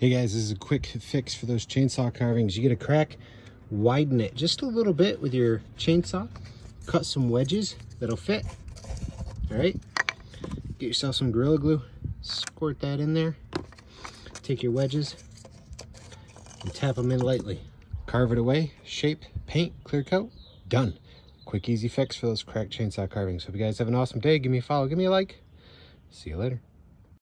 Hey guys, this is a quick fix for those chainsaw carvings. You get a crack, widen it just a little bit with your chainsaw, cut some wedges that'll fit, all right? Get yourself some Gorilla Glue, squirt that in there, take your wedges and tap them in lightly. Carve it away, shape, paint, clear coat, done. Quick, easy fix for those cracked chainsaw carvings. Hope you guys have an awesome day. Give me a follow, give me a like. See you later.